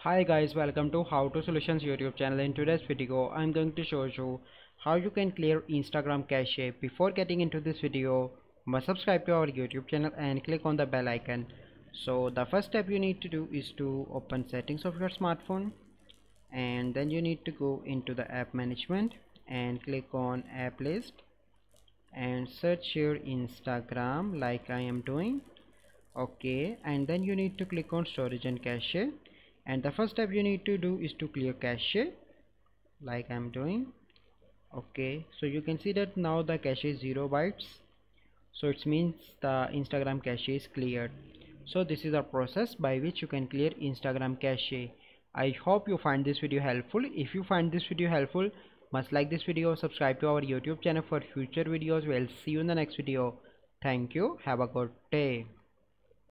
Hi guys, welcome to How to Solutions YouTube channel. In today's video, I'm going to show you how you can clear Instagram cache. Before getting into this video, must subscribe to our YouTube channel and click on the bell icon. So the first step you need to do is to open settings of your smartphone and then you need to go into the app management and click on app list and search your Instagram like I am doing okay and then you need to click on storage and cache and the first step you need to do is to clear cache like I'm doing. Okay so you can see that now the cache is 0 bytes. So it means the Instagram cache is cleared. So this is a process by which you can clear Instagram cache. I hope you find this video helpful. If you find this video helpful must like this video subscribe to our youtube channel for future videos. We'll see you in the next video. Thank you. Have a good day